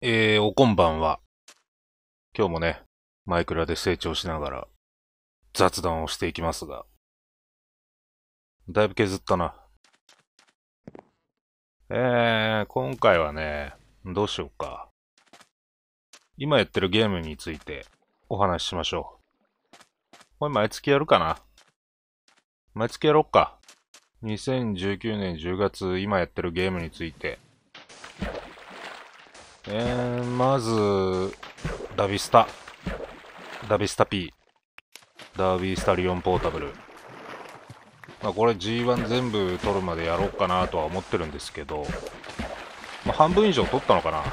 えー、おこんばんは。今日もね、マイクラで成長しながら雑談をしていきますが、だいぶ削ったな。えー、今回はね、どうしようか。今やってるゲームについてお話ししましょう。これ毎月やるかな毎月やろっか。2019年10月、今やってるゲームについてえー、まず、ダビスタ。ダビスタ P。ダービースタリオンポータブル。まあこれ G1 全部取るまでやろうかなとは思ってるんですけど、まあ半分以上取ったのかな。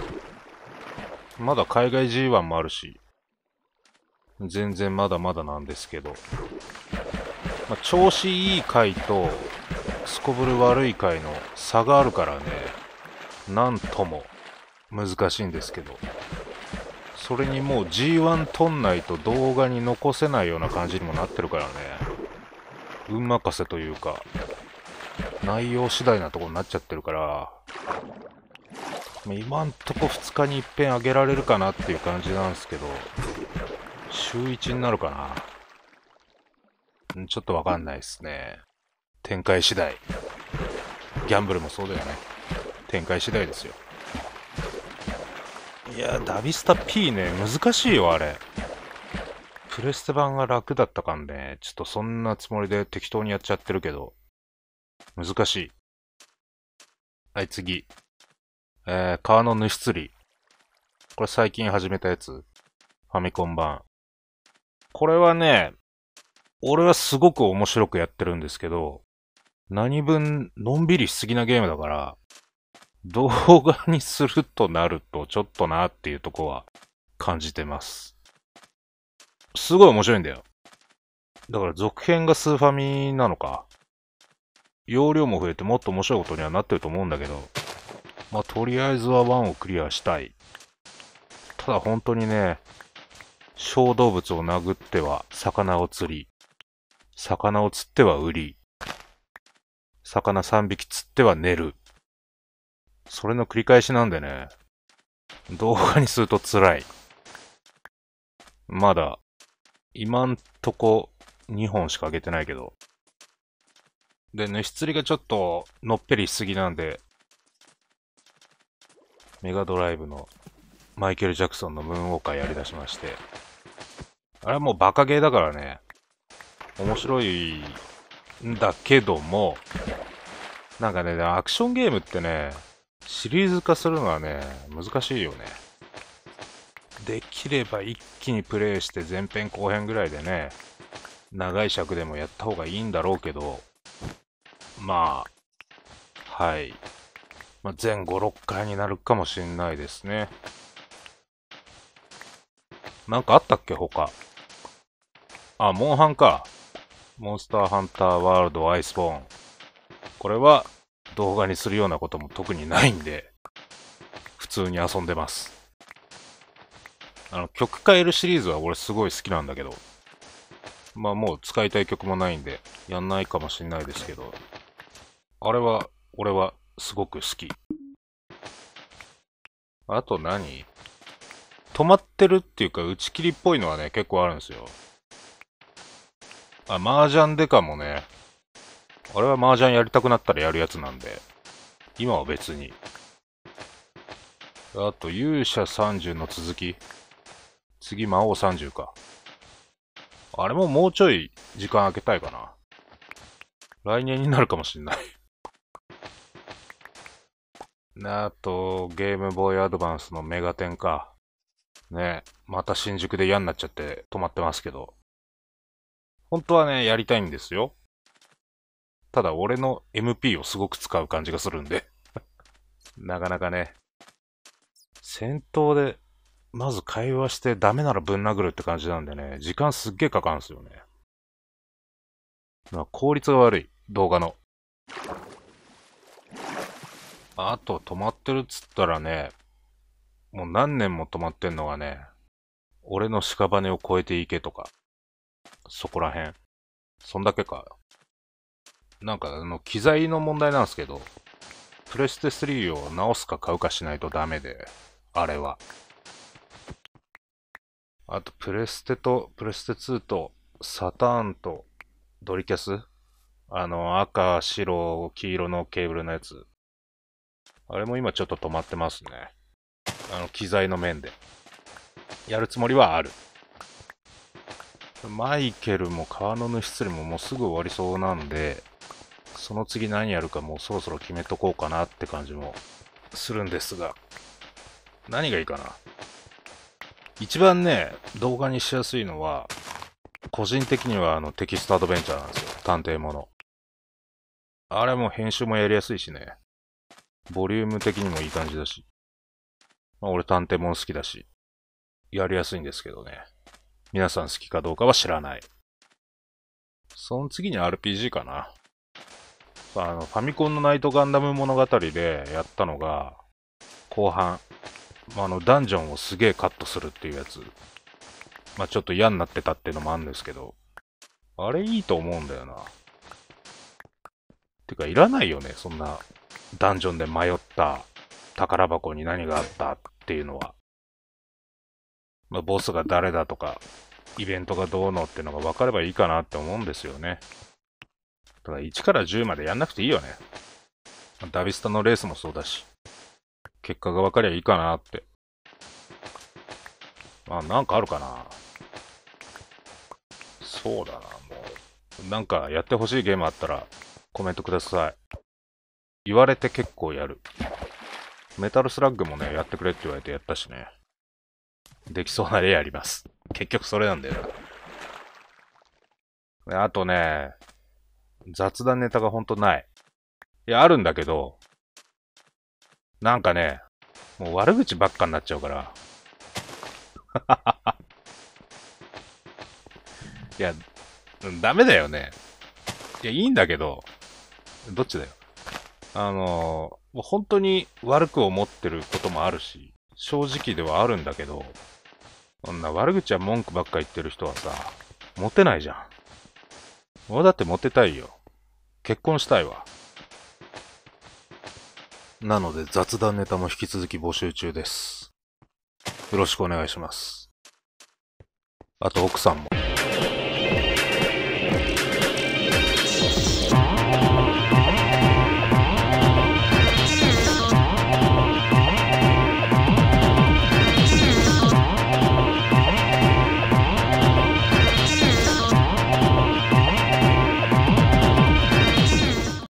まだ海外 G1 もあるし、全然まだまだなんですけど、まあ、調子いい回と、すこぶる悪い回の差があるからね、なんとも難しいんですけど、それにもう G1 取んないと動画に残せないような感じにもなってるからね、運任せというか、内容次第なとこになっちゃってるから、今んとこ2日に一遍あげられるかなっていう感じなんですけど、週1になるかな。ちょっとわかんないですね。展開次第。ギャンブルもそうだよね。展開次第ですよ。いや、ダビスタ P ね、難しいよ、あれ。プレステ版が楽だったかんね、ちょっとそんなつもりで適当にやっちゃってるけど、難しい。はい、次。えー、川の主釣り。これ最近始めたやつ。ファミコン版。これはね、俺はすごく面白くやってるんですけど、何分、のんびりしすぎなゲームだから、動画にするとなると、ちょっとなっていうとこは感じてます。すごい面白いんだよ。だから続編がスーファミなのか。容量も増えてもっと面白いことにはなってると思うんだけど、まあ、とりあえずは1をクリアしたい。ただ本当にね、小動物を殴っては魚を釣り、魚を釣っては売り、魚3匹釣っては寝る。それの繰り返しなんでね、動画にすると辛い。まだ、今んとこ2本しか上げてないけど。で、主釣りがちょっとのっぺりしすぎなんで、メガドライブのマイケル・ジャクソンのムーンウォーカーやり出しまして、あれはもうバカゲーだからね、面白いんだけども、なんかね、アクションゲームってね、シリーズ化するのはね、難しいよね。できれば一気にプレイして前編後編ぐらいでね、長い尺でもやった方がいいんだろうけど、まあ、はい。まあ、全5、6回になるかもしんないですね。なんかあったっけ他？あ、モンハンか。モンスターハンターワールドアイスボーン。これは動画にするようなことも特にないんで、普通に遊んでます。あの、曲変えるシリーズは俺すごい好きなんだけど、まあもう使いたい曲もないんで、やんないかもしんないですけど、あれは、俺はすごく好き。あと何？止まってるっていうか打ち切りっぽいのはね、結構あるんですよ。あ、麻雀デカもね、俺は麻雀やりたくなったらやるやつなんで、今は別に。あと、勇者30の続き。次、魔王30か。あれももうちょい時間空けたいかな。来年になるかもしんない あと、ゲームボーイアドバンスのメガテンか。ねまた新宿で嫌になっちゃって止まってますけど。本当はね、やりたいんですよ。ただ俺の MP をすごく使う感じがするんで なかなかね、戦闘で、まず会話してダメならぶん殴るって感じなんでね、時間すっげえかかるんすよね。まあ、効率が悪い、動画の。あと、止まってるっつったらね、もう何年も止まってんのがね、俺の屍を越えていけとか、そこらへん。そんだけか。なんかあの、機材の問題なんですけど、プレステ3を直すか買うかしないとダメで、あれは。あと、プレステと、プレステ2と、サターンと、ドリキャス？あの、赤、白、黄色のケーブルのやつ。あれも今ちょっと止まってますね。あの、機材の面で。やるつもりはある。マイケルも川の主釣りももうすぐ終わりそうなんで、その次何やるかもうそろそろ決めとこうかなって感じもするんですが、何がいいかな。一番ね、動画にしやすいのは、個人的にはあのテキストアドベンチャーなんですよ。探偵もの。あれも編集もやりやすいしね。ボリューム的にもいい感じだし。まあ俺探偵もの好きだし、やりやすいんですけどね。皆さん好きかどうかは知らない。その次に RPG かな。あの、ファミコンのナイトガンダム物語でやったのが、後半、あの、ダンジョンをすげえカットするっていうやつ。まあちょっと嫌になってたっていうのもあるんですけど、あれいいと思うんだよな。てか、いらないよね、そんな、ダンジョンで迷った宝箱に何があったっていうのは。まあ、ボスが誰だとか、イベントがどうのっていうのが分かればいいかなって思うんですよね。ただ1から10までやんなくていいよね。ダビスタのレースもそうだし。結果が分かりゃいいかなって。まあ、なんかあるかな。そうだな、もう。なんかやってほしいゲームあったらコメントください。言われて結構やる。メタルスラッグもね、やってくれって言われてやったしね。できそうな例やります。結局それなんだよな。あとね、雑談ネタがほんとない。いや、あるんだけど、なんかね、もう悪口ばっかになっちゃうから。いや、ダメだよね。いや、いいんだけど、どっちだよ。あのもう本当に悪く思ってることもあるし、正直ではあるんだけど、そんな悪口は文句ばっか言ってる人はさ、モテないじゃん。俺だってモテたいよ。結婚したいわ。なので雑談ネタも引き続き募集中です。よろしくお願いします。あと奥さんも。